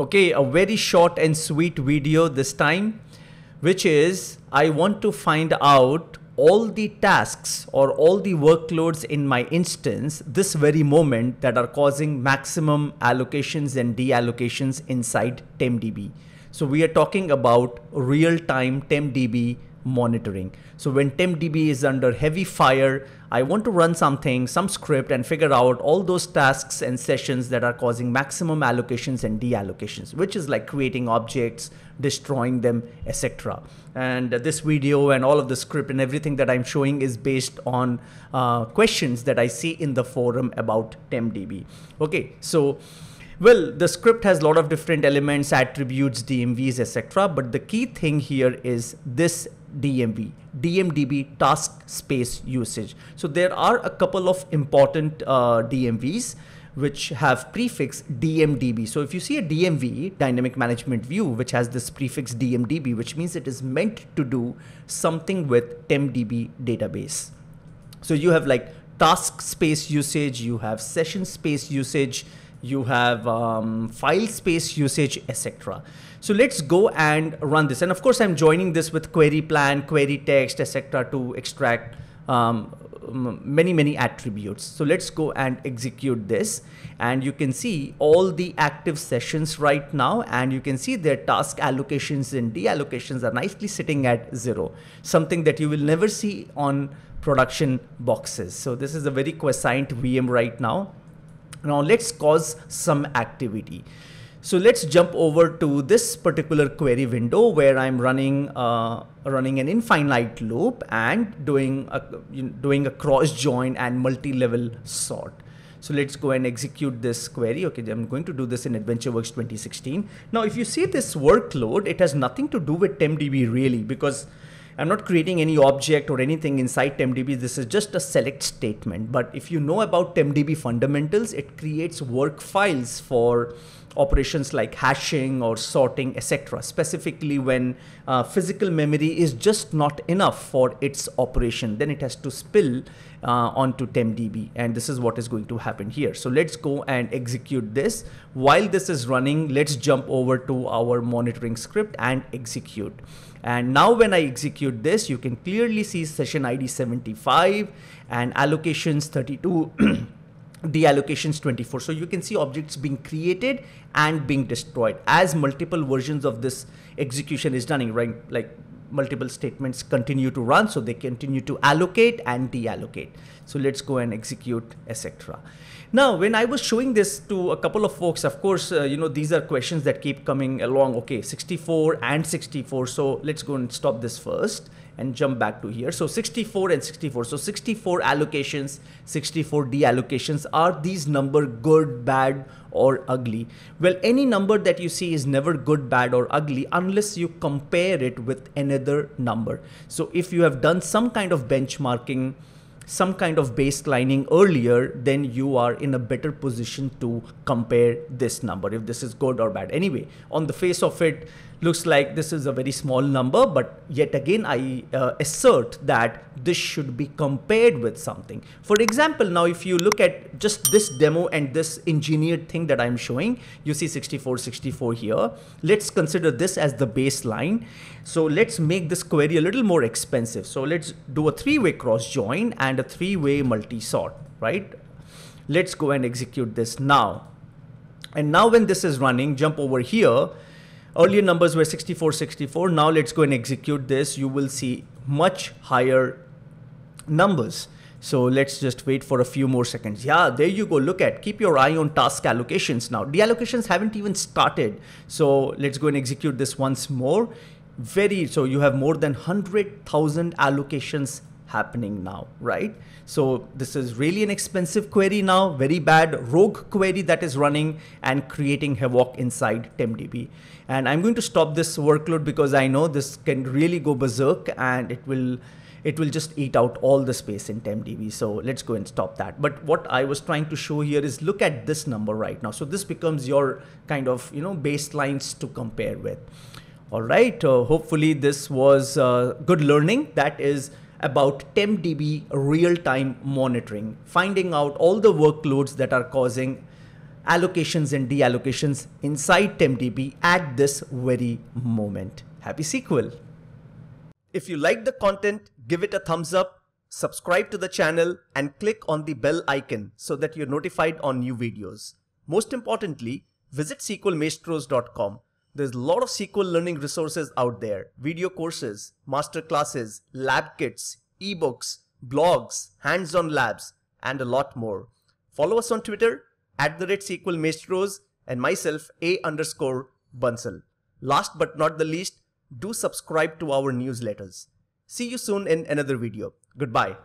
Okay, a very short and sweet video this time, which is I want to find out all the tasks or all the workloads in my instance this very moment that are causing maximum allocations and deallocations inside TempDB. So we are talking about real-time TempDB monitoring. So when TempDB is under heavy fire, I want to run something, some script and figure out all those tasks and sessions that are causing maximum allocations and deallocations, which is like creating objects, destroying them, etc. And this video and all of the script and everything that I'm showing is based on uh, questions that I see in the forum about TempDB. Okay, so well, the script has a lot of different elements, attributes, DMVs, etc. But the key thing here is this DMV, DMDB task space usage. So there are a couple of important uh, DMVs which have prefix DMDB. So if you see a DMV, dynamic management view, which has this prefix DMDB, which means it is meant to do something with TempDB database. So you have like task space usage, you have session space usage, you have um, file space usage, etc. So let's go and run this. And of course, I'm joining this with query plan, query text, etc. to extract um, many, many attributes. So let's go and execute this. And you can see all the active sessions right now. And you can see their task allocations and deallocations are nicely sitting at zero, something that you will never see on production boxes. So this is a very quiescent VM right now. Now let's cause some activity. So let's jump over to this particular query window where I'm running uh, running an infinite loop and doing a, doing a cross join and multi-level sort. So let's go and execute this query. Okay, I'm going to do this in AdventureWorks 2016. Now, if you see this workload, it has nothing to do with TempDB really because I'm not creating any object or anything inside TempDB. This is just a select statement. But if you know about TempDB fundamentals, it creates work files for operations like hashing or sorting, etc. Specifically when uh, physical memory is just not enough for its operation, then it has to spill uh, onto TempDB. And this is what is going to happen here. So let's go and execute this. While this is running, let's jump over to our monitoring script and execute. And now when I execute this, you can clearly see session ID 75 and allocations 32. the allocations 24 so you can see objects being created and being destroyed as multiple versions of this execution is running right like multiple statements continue to run so they continue to allocate and deallocate so let's go and execute etc now, when I was showing this to a couple of folks, of course, uh, you know, these are questions that keep coming along. Okay, 64 and 64. So let's go and stop this first and jump back to here. So 64 and 64. So 64 allocations, 64 deallocations. Are these number good, bad, or ugly? Well, any number that you see is never good, bad, or ugly unless you compare it with another number. So if you have done some kind of benchmarking, some kind of baselining earlier, then you are in a better position to compare this number, if this is good or bad. Anyway, on the face of it, looks like this is a very small number, but yet again, I uh, assert that this should be compared with something. For example, now if you look at just this demo and this engineered thing that I'm showing, you see 64, 64 here. Let's consider this as the baseline. So let's make this query a little more expensive. So let's do a three-way cross join and a three-way multi-sort, right? Let's go and execute this now. And now when this is running, jump over here, Earlier numbers were 64, 64. Now let's go and execute this. You will see much higher numbers. So let's just wait for a few more seconds. Yeah, there you go. Look at, keep your eye on task allocations now. The allocations haven't even started. So let's go and execute this once more. Very, so you have more than 100,000 allocations happening now, right? So this is really an expensive query now, very bad rogue query that is running and creating havoc inside TempDB. And I'm going to stop this workload because I know this can really go berserk and it will it will just eat out all the space in TempDB. So let's go and stop that. But what I was trying to show here is look at this number right now. So this becomes your kind of, you know, baselines to compare with. All right. Uh, hopefully this was uh, good learning. That is about TempDB real-time monitoring, finding out all the workloads that are causing allocations and deallocations inside TempDB at this very moment. Happy SQL! If you like the content, give it a thumbs up, subscribe to the channel and click on the bell icon so that you're notified on new videos. Most importantly, visit SQLmaestros.com. There's a lot of SQL learning resources out there, video courses, master classes, lab kits, ebooks, blogs, hands-on labs, and a lot more. Follow us on Twitter at the rate SQL Maestros and myself A underscore Bansal. Last but not the least, do subscribe to our newsletters. See you soon in another video. Goodbye.